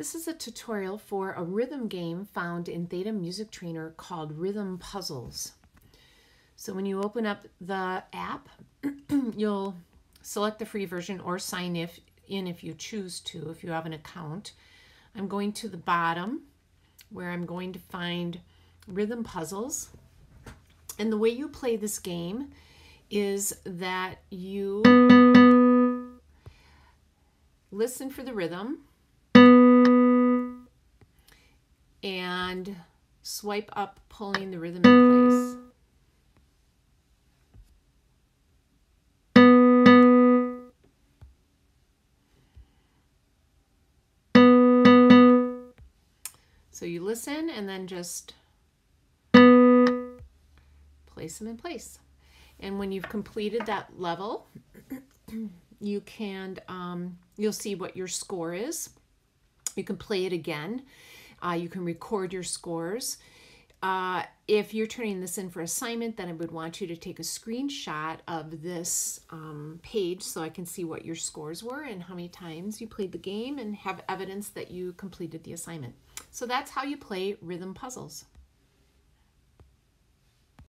This is a tutorial for a rhythm game found in Theta Music Trainer called Rhythm Puzzles. So when you open up the app, you'll select the free version or sign if, in if you choose to, if you have an account. I'm going to the bottom where I'm going to find Rhythm Puzzles. And the way you play this game is that you listen for the rhythm and swipe up, pulling the rhythm in place. So you listen and then just place them in place. And when you've completed that level, you can, um, you'll see what your score is. You can play it again. Uh, you can record your scores. Uh, if you're turning this in for assignment, then I would want you to take a screenshot of this um, page so I can see what your scores were and how many times you played the game and have evidence that you completed the assignment. So that's how you play rhythm puzzles.